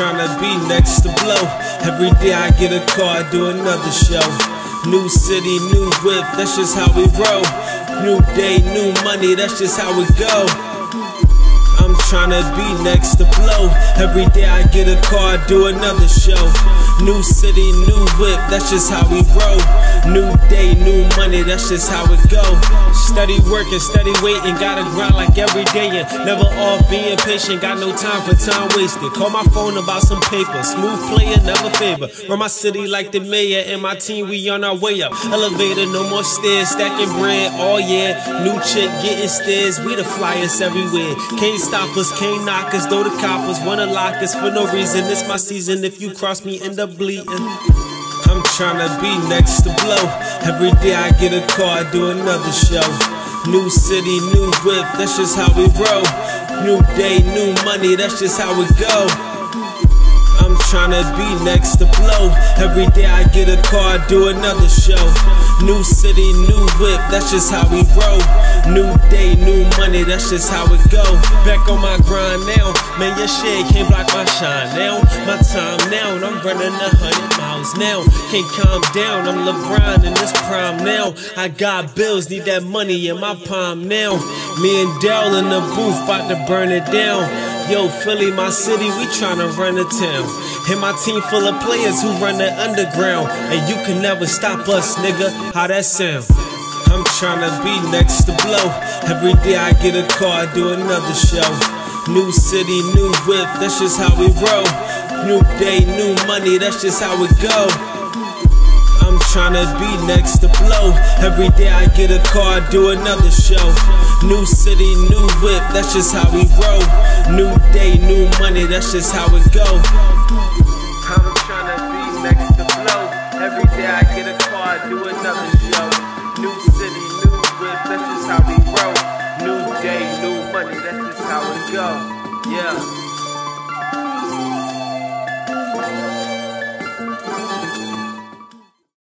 tryna be next to blow. Every day I get a car, I do another show. New city, new whip, that's just how we roll. New day, new money, that's just how it go. I'm tryna be next to blow. Every day I get a car, I do another show. New city, new whip, that's just how we roll. New day, new money, that's just how it go. Steady working, steady waiting, gotta grind like every day and never off being patient. Got no time for time wasted. Call my phone about some paper, smooth player, never favor. Run my city like the mayor and my team, we on our way up. Elevator, no more stairs, stacking bread all year. New chick getting stairs, we the flyers everywhere. Can't stop us, can't knock us, though the coppers wanna lock us for no reason. It's my season, if you cross me, end up bleeding. I'm tryna be next to blow. Every day I get a car, I do another show. New city, new whip, that's just how we roll. New day, new money, that's just how it go. I'm tryna be next to blow. Every day I get a car, do another show. New city, new whip, that's just how we roll. New day, new money, that's just how it go. Back on my grind now, man, your shit can't block my shine now. My time now, and I'm running a hundred miles now. Can't calm down, I'm LeBron in this prime now. I got bills, need that money in my palm now. Me and Dell in the booth, about to burn it down. Yo, Philly, my city, we tryna run the town. And my team full of players who run the underground. And you can never stop us, nigga. How that sound? I'm tryna be next to blow. Every day I get a car, I do another show. New city, new whip, that's just how we roll. New day, new money, that's just how it go. I'm tryna be next to blow. Every day I get a car, do another show. New city, new whip, that's just how we roll. New day, new money, that's just how it go. I'm tryna be next to blow. Every day I get a car, do another show. New city, new whip, that's just how we roll. New day, new money, that's just how it go. Yeah.